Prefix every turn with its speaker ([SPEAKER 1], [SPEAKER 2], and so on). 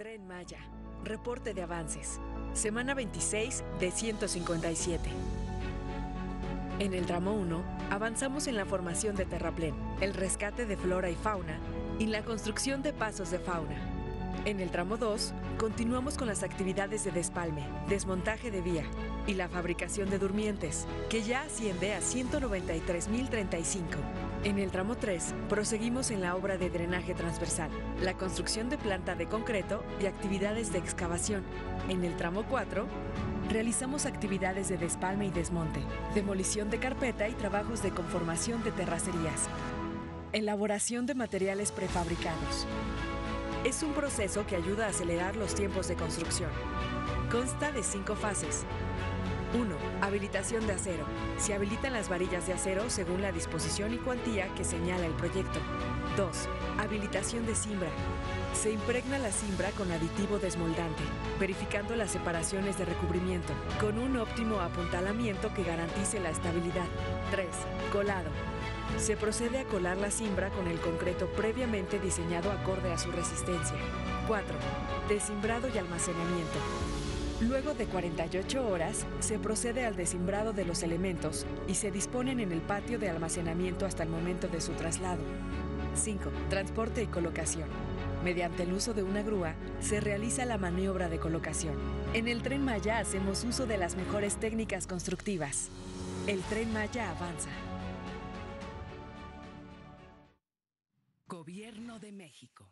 [SPEAKER 1] Tren Maya. Reporte de avances. Semana 26 de 157. En el tramo 1, avanzamos en la formación de terraplén, el rescate de flora y fauna y la construcción de pasos de fauna. En el tramo 2, continuamos con las actividades de despalme, desmontaje de vía y la fabricación de durmientes, que ya asciende a 193.035. En el tramo 3, proseguimos en la obra de drenaje transversal, la construcción de planta de concreto y actividades de excavación. En el tramo 4, realizamos actividades de despalme y desmonte, demolición de carpeta y trabajos de conformación de terracerías. Elaboración de materiales prefabricados. Es un proceso que ayuda a acelerar los tiempos de construcción. Consta de cinco fases. 1. Habilitación de acero. Se habilitan las varillas de acero según la disposición y cuantía que señala el proyecto. 2. Habilitación de cimbra. Se impregna la cimbra con aditivo desmoldante, verificando las separaciones de recubrimiento, con un óptimo apuntalamiento que garantice la estabilidad. 3. Colado. Se procede a colar la cimbra con el concreto previamente diseñado acorde a su resistencia. 4. Desimbrado y almacenamiento. Luego de 48 horas, se procede al desimbrado de los elementos y se disponen en el patio de almacenamiento hasta el momento de su traslado. 5. Transporte y colocación. Mediante el uso de una grúa, se realiza la maniobra de colocación. En el tren Maya hacemos uso de las mejores técnicas constructivas. El tren Maya avanza. Gobierno de México.